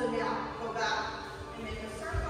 So now go back and make a circle.